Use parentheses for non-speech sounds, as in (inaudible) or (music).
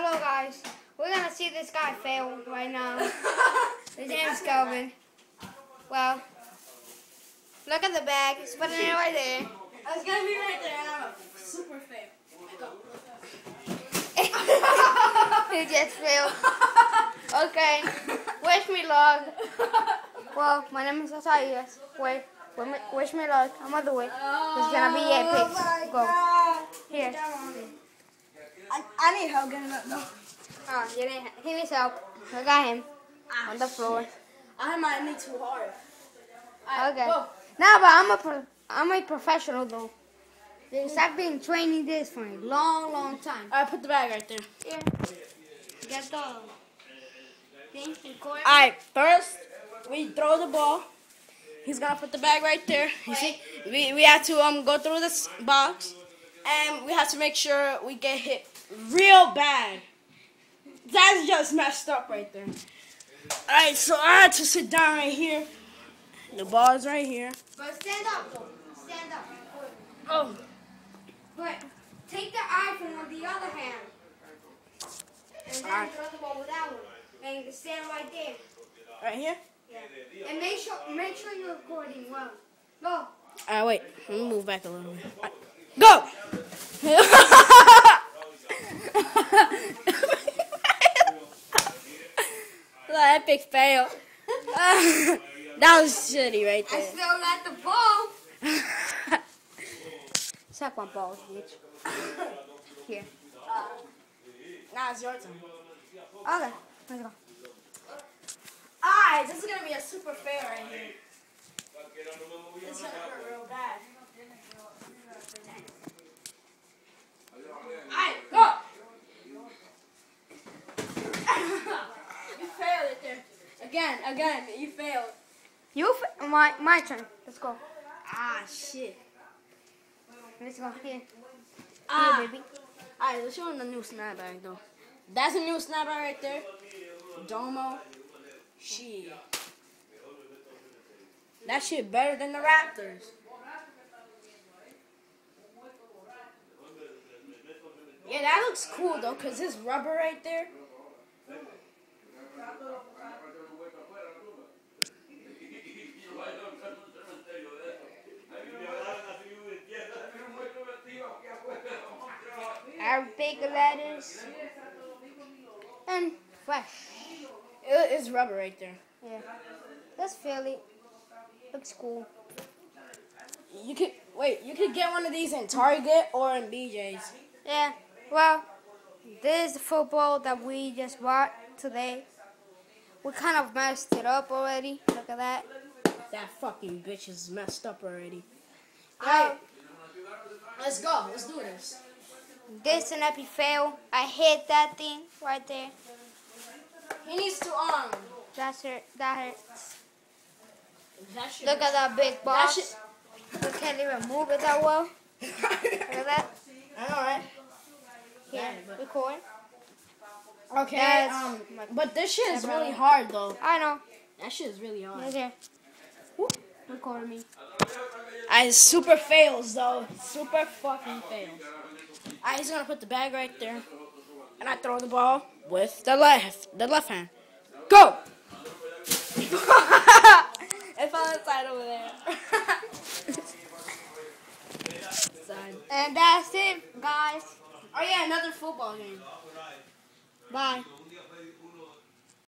Hello guys. We're gonna see this guy fail right now. (laughs) His name's Kelvin. Well, look at the bag. He's putting it right there. I was gonna be right there, and I'm a super fail. (laughs) he just failed. Okay. Wish me luck. Well, my name is Asaias. Wait, wish me luck. I'm on the way. It's gonna be oh epic. Oh Go. Here. I, I need help getting up though. Oh, you need, he needs help. I got him Ah, on the floor. I might need too hard. Okay. Go. No, but I'm a pro- I'm a professional though. Because I've been training this for a long, long time. Alright, put the bag right there. Here. Get the thing. Alright, first we throw the ball. He's gonna put the bag right there. You see, we, we have to um go through this box, and we have to make sure we get hit real bad. That's just messed up right there. Alright, so I had to sit down right here. The ball is right here. But stand up though. Stand up. Oh, But take the iPhone on the other hand. And then Alright. throw the ball with that one. And you can stand right there. right here. Yeah. And make sure make sure you're recording well. Go. Alright, wait. Let me move back a little bit. Alright, Go! (laughs) (laughs) (laughs) that epic fail. (laughs) that was shitty right I there. still got the ball. (laughs) Suck my balls, bitch. Here. Uh, now it's your turn. Okay. Let's go. Alright, this is gonna be a super fail right here. This is gonna hurt real bad. Alright, go! you failed it there. Again, again, you failed. You my my turn. Let's go. Ah, shit. Let's go. Here. Ah. Here, baby. Alright, let's show him the new snapback though. That's a new snapback right there. Domo. Shit. That shit better than the Raptors. Yeah, that looks cool though, cause this rubber right there. Arabic letters. And fresh. It's rubber right there. Yeah. That's Philly. Looks cool. You could wait. You could get one of these in Target or in BJ's. Yeah. Well, this is the football that we just bought today. We kind of messed it up already. Look at that. That fucking bitch is messed up already. Alright. Let's go. Let's do this. This an epic fail. I hit that thing right there. He needs to arm. That's hurt. That hurts. That. Look at that big That box. shit. We can't even move it that well. (laughs) Look at that. I know, right? Here, Yeah, record. Okay. That's um, my- but this shit is really hard though. I know. That shit is really hard. Right here. Record me. I super fails though. Super fucking fails. Alright, he's gonna put the bag right there, and I throw the ball with the left, the left hand. Go. it fell inside over there. (laughs) And that's it, guys. Oh yeah, another football game. Bye.